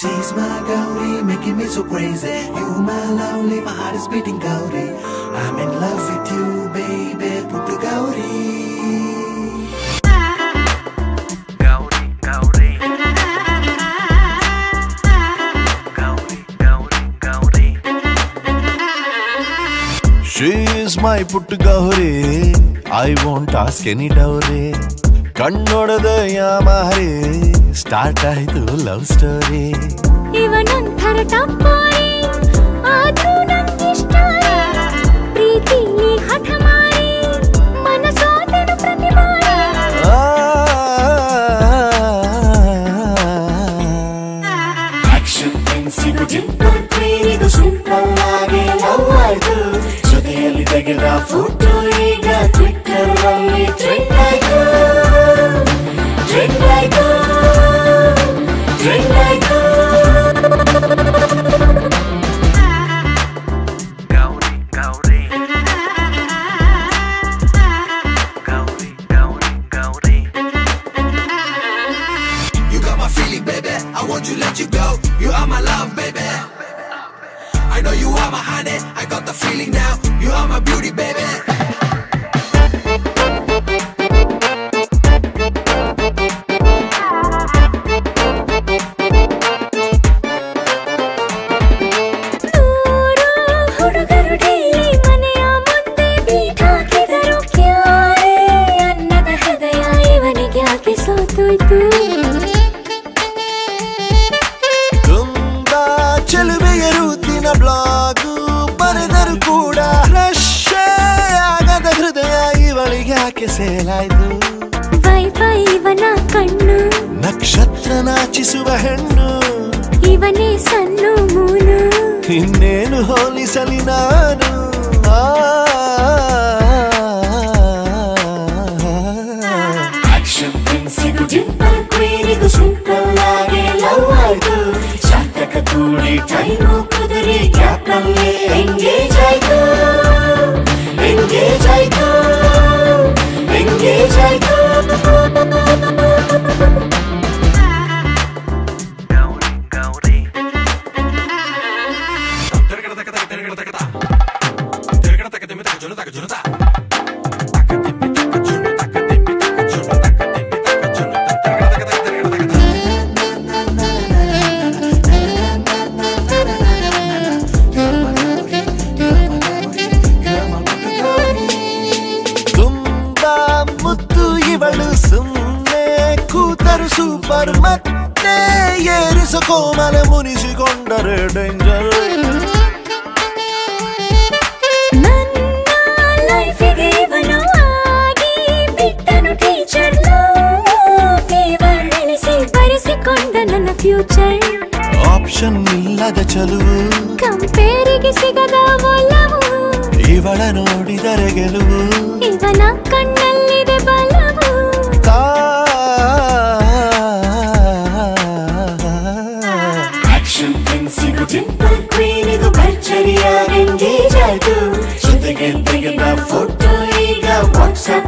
She's my Gauri, making me so crazy. You my lovely, my heart is beating Gauri. I'm in love with you, baby, Put the Gauri, She is my Puttu Gauri. I won't ask any dowry. கண்ணோடது யா start ಆಯ್ತು love story ಇವನೊಂಥರ ಟಪ್ಪೋರಿ ಆದ್ರೂ ನಂಗಿಷ್ಟ ಪ್ರೀತಿ ಹಠ ಮಾರಿ ಮನಸೋದೆನು ಪ್ರತಿ ಬಾರಿ things ಇದು ಜಿಂಪಲ್ ಕ್ವೀನ್ ಇದು ಸಿಂಪಲ್ ಆಗಿ ಲವ್ ಆಯ್ತು ಜೊತೆಯಲ್ಲಿ ತೆಗೆದ ಫೋಟೋ ಈಗ go. You are my love, baby. I know you are my honey. I got the feeling now. You are my beauty, baby. ಯಾಕೆ ಸೇಲಾಯ್ತು ವೈಫೈ ಇವನ ಕಣ್ಣು ನಕ್ಷತ್ರ ನಾಚಿಸುವ ಹೆಣ್ಣು ಇವನೇ ಸಣ್ಣ ಮೂನು ಇನ್ನೇನು ಹೋಲಿಸಲಿ ನಾನು ಆ. Action things ಇದು ಜಿಂಪಲ್ ಕ್ವೀನ್ ಇದು ಸಿಂಪಲ್ ಆಗಿ ಲವ್ ಆಯ್ತು ಶಾತಕ ಕೂಡಿ ಟೈಮು ಕುದುರಿ ಗ್ಯಾಪ್ ನಲ್ಲಿ ಎಂಗೇಜ್ ಆಯ್ತು ತುಂಬಾ ಮುದ್ದು ಇವಳು ಸುಮ್ಮನೆ ಕೂತರು ಸೂಪರ್ ಮತ್ತೆ ಏರಿಸ ಕೋಮಲ ಮುನಿಸಿಕೊಂಡರೆ ಡೇಂಜರ್ ನನ್ನ ಲೈಫಿಗೆ ಇವನು ಆಗಿ ಬಿಟ್ಟನು ಟೀಚರ್ ಫೇವರ್ ಇಳಿಸಿ ಬರೆಸಿಕೊಂಡ ನನ್ನ ಫ್ಯೂಚರ್ ಆಪ್ಷನ್ ಇಲ್ಲದ ಚಲುವು ಕಂಪೇರಿಗೆ ಸಿಗದ ಒಲವು ಇವಳ ನೋಡಿದರೆ ಗೆಲುವು ಇವನ Champagne gym par queen idu barchariya rengi jadu Shudagandagana photo ega WhatsApp